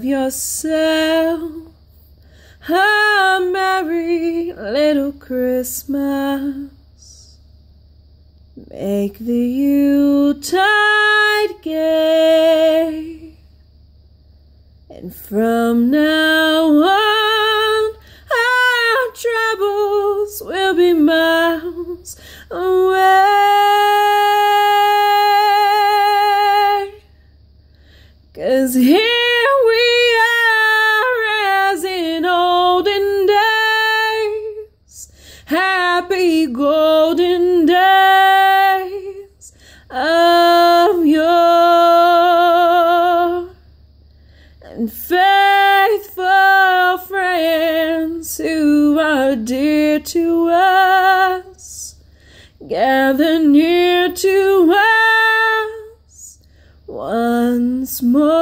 yourself a merry little Christmas. Make the Yuletide gay. And from now on, our troubles will be miles away. Cause here happy golden days of yore, and faithful friends who are dear to us gather near to us once more.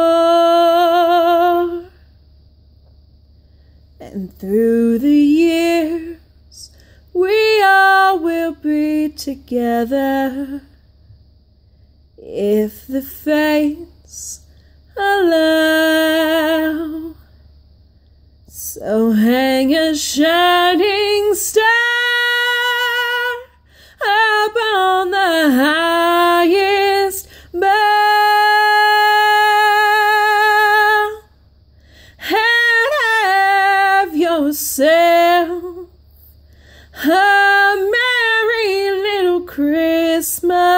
And through the be together if the fates allow. So hang a shining star up on the highest bough and have yourself a little Christmas.